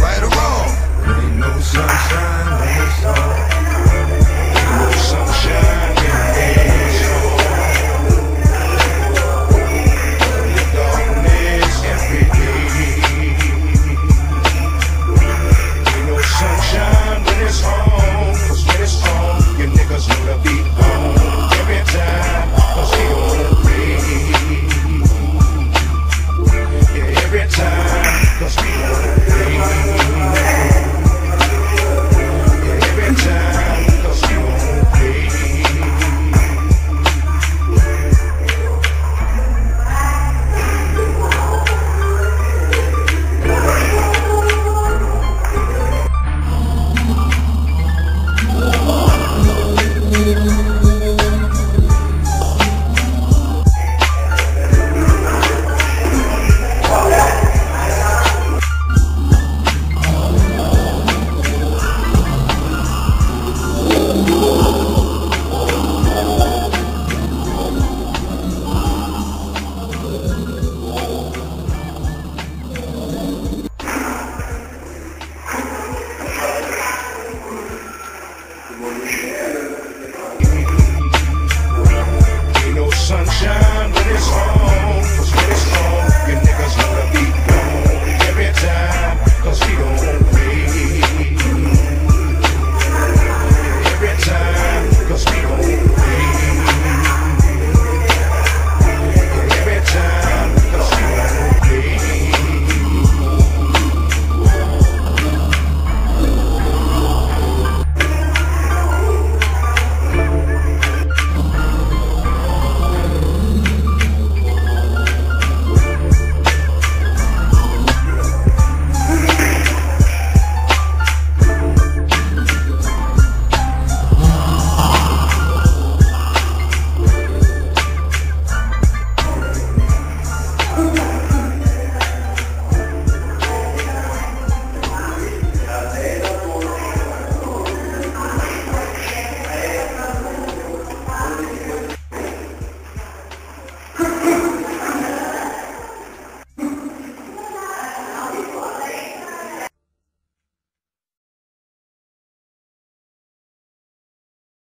right or